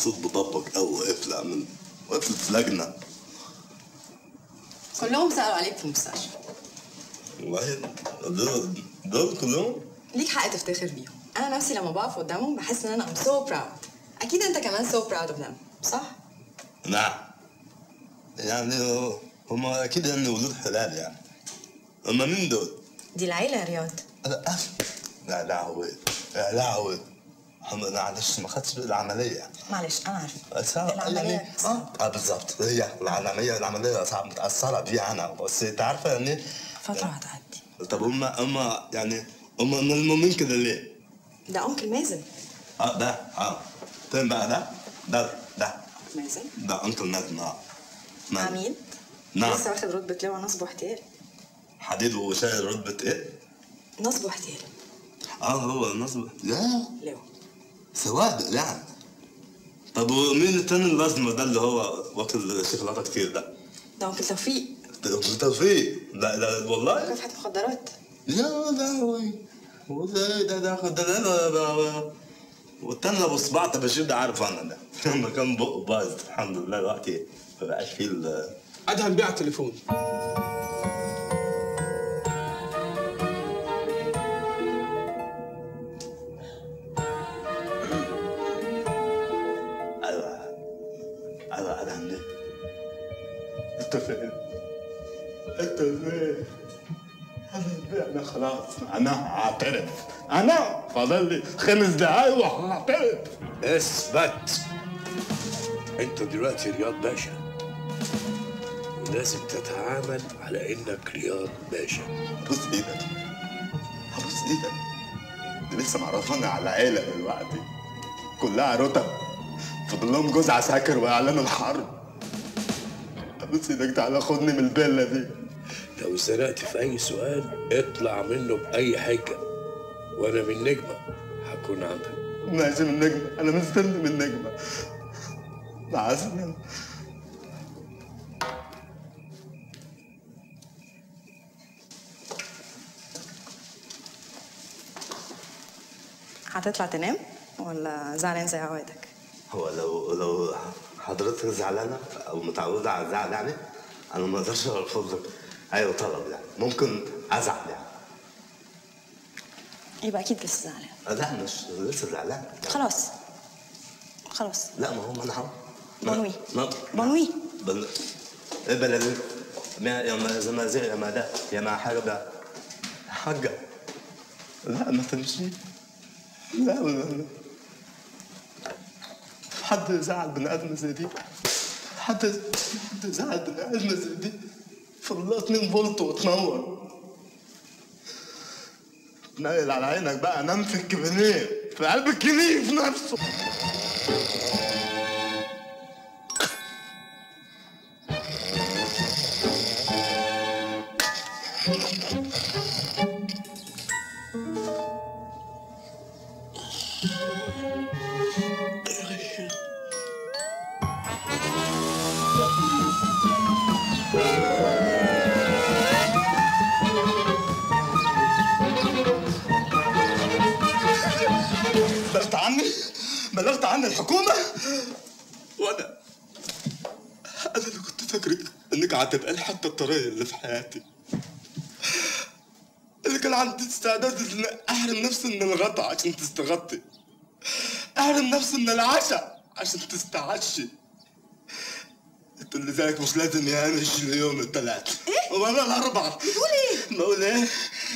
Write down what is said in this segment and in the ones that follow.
الصوت بطبق قوي وقفل عمل وقفل في لجنه كلهم سالوا عليك في المستشفى والله دول دول كلهم ليك حق تفتخر بيهم أنا نفسي لما بقف قدامهم بحس ان أنا ام سو براود أكيد انت كمان سو براود اوف ذم صح نعم يعني هم أكيد يعني ولود حلال يعني هم مين دول؟ دي العيله يا رياض لا لا لا هو لا لا هو هم معلش ما خدتش العملية. معلش أنا عارفة. بس العملية يعني آه آه، بالظبط هي العملية العملية صعب متاثره بيها أنا. بس أنت عارفة يعني فترة هتعدي. طب هم هم يعني هم ملمومين كده ليه؟ ده أنكل مازن. آه ده آه. فين بقى ده؟ ده ده. مازن. ده أنكل مازن آه. نعم. عميد نعم. لسه واخد رتبة لواء نصب واحتيال. حديد وشايل رتبة إيه؟ نصب واحتيال. آه هو النصب لا لواء سواد يعني طب ومين التاني الازمه ده اللي هو واكل شوكولاتة كتير ده؟ ده انكل توفيق. توفيق. لا لا والله؟ مكافحه مخدرات. يا لهوي. هو ده ده ده ده ده ده والتاني أبو صباع تبشير ده عارف أنا ده. لما كان بقه بايظ الحمد لله دلوقتي ما بقاش فيه ال- ادهم بيع التليفون. انت فين؟ انت فين؟ أنا أنا خلاص. أنا هعترف أنا فاضل لي خمس دقايق وهعترف اثبت. انت دلوقتي رياض باشا. ولازم تتعامل على انك رياض باشا. بص إيدك. هبص إيدك. دي لسه معرفانا على عيلة دلوقتي. كلها رتب. فاضل لهم جوز عساكر واعلان الحرب. بص إيدك تعالى خدني من الفيلا دي. لو اتزنقت في أي سؤال اطلع منه بأي حجه وأنا من نجمة هكون عندك. ماشي من نجمة. أنا مستني من نجمة. مع السلامة هتطلع تنام ولا زعلان زي عوايدك هو لو لو حضرتك زعلانة أو متعودة على الزعل يعني؟ أنا ما أقدرش ارفض اي طلب يعني. ممكن أزعل يعني. يبقى أكيد لسه زعلان. لا مش لسه زعلان. خلاص. خلاص. لا ما هو ما أنا هو. بنوي. بنوي. بل إيه بلد ما يا ما زي ما زي يا ما ده يا ما حاجة بقى. حاجة. لا ما تمشي. لا لا لا حد زعل بني آدم زي دي؟ حد حد زعل بني آدم زي دي؟ فالله 2 فولت وتنور. نايل على عينك بقى نام في الكبنيه في قلب الكنيف نفسه. بلغت عني الحكومة وأنا أنا اللي كنت فاكرك إنك هتبقى لي حتى الطريق اللي في حياتي اللي كان عندي استعداد إن أحرم نفسي من الغطا عشان تستغطي أحرم نفسي من العشاء عشان تستعشي اللي زيك مش لازم يهمش اليوم الثلاث إيه؟ ولا الأربعة بتقول إيه؟ بقول إيه؟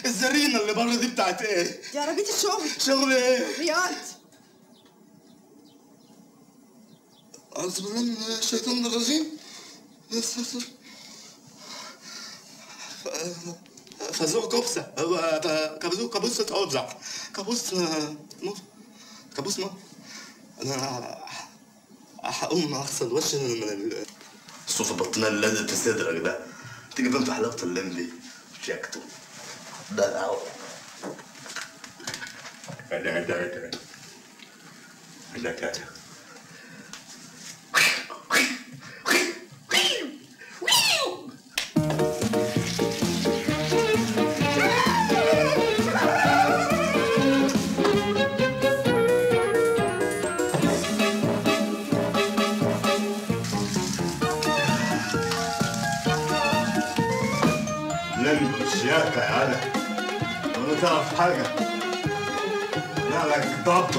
الزرينة اللي بره دي بتاعت إيه؟ دي عربيه الشغل شغل إيه؟ رياض أعوذ بالله من الشيطان الرجيم فزوق كبسة كابوس كابوسة أوزع كابوس مو كابوس مو أنا هقوم أغسل وشي من ال صوف البطنية اللي لازق في صدرك ده تيجي بنت حلاوة اللمبي شيكته ده الأول لا لا لا لا لا بركة يا علي ولا تعرف حاجة لا ضبط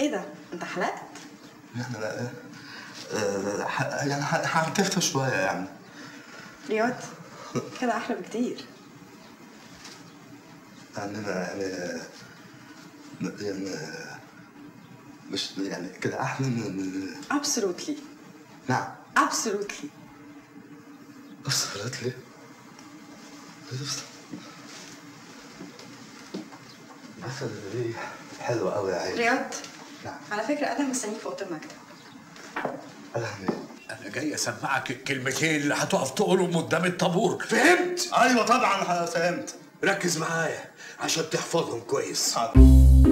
إيه ده؟ أنت حلقت؟ يعني لا آه، ح- يعني ح- هعكفها شوية يعني. رياض كده أحلى بكتير. يعني أنا يعني يعني مش يعني كده أحلى من absolutely. نعم. Absolutely. بس قالت لي بس دي حلوة أوي يا عيني. رياض نعم. على فكرة آدم مستنيك في أوضة المكتب. أهلا. أنا جاي أسمعك الكلمتين اللي هتقف تقولهم قدام الطابور. فهمت؟ أيوة طبعا فهمت. ركز معايا عشان تحفظهم كويس. حاضر.